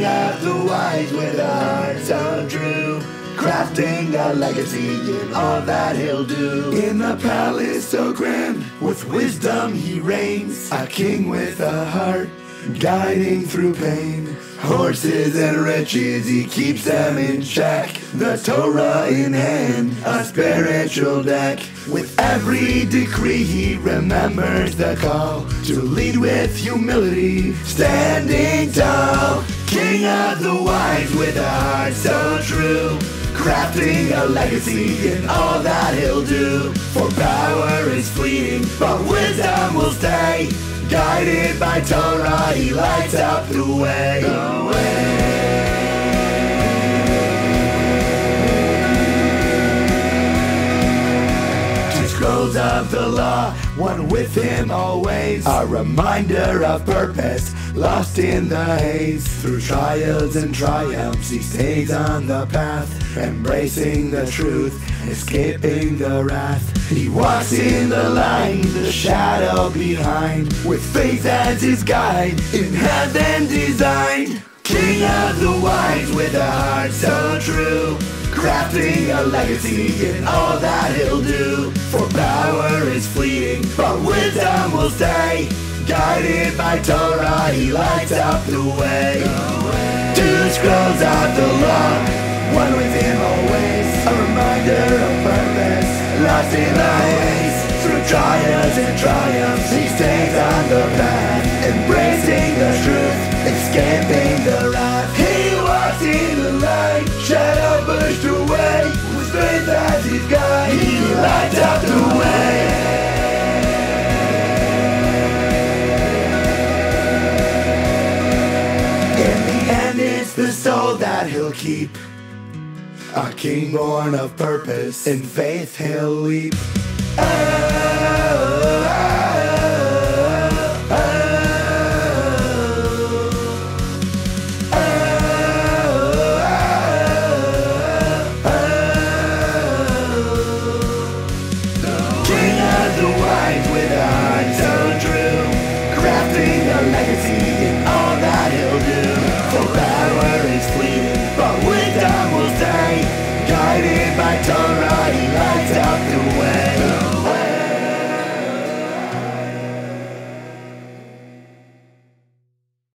King of the wise with a heart so true. Crafting a legacy in all that he'll do. In the palace so grand, with wisdom he reigns. A king with a heart, guiding through pain. Horses and riches, he keeps them in check. The Torah in hand, a spiritual deck. With every decree, he remembers the call to lead with humility, standing tall. King of the wise with a heart so true. Crafting a legacy in all that he'll do. For power is fleeting, but wisdom will stay. Guided by Torah, he lights up the way. The way. Scrolls of the law, one with him always. A reminder of purpose, lost in the haze. Through trials and triumphs, he stays on the path, embracing the truth, escaping the wrath. He walks in the light, the shadow behind, with faith as his guide, in heaven designed. King of the wise with a heart so true, crafting a legacy in all that he'll do. For is fleeting, but wisdom will stay. Guided by Torah, he lights up the way. To Two scrolls of the law, one with him always, a reminder of purpose, lost in the haze. Through trials and triumphs, he stays on the path, embracing the truth, escaping the wrath. He walks in the light, the soul that he'll keep. A king born of purpose, in faith he'll leap. Oh. the wine without guided by Torah.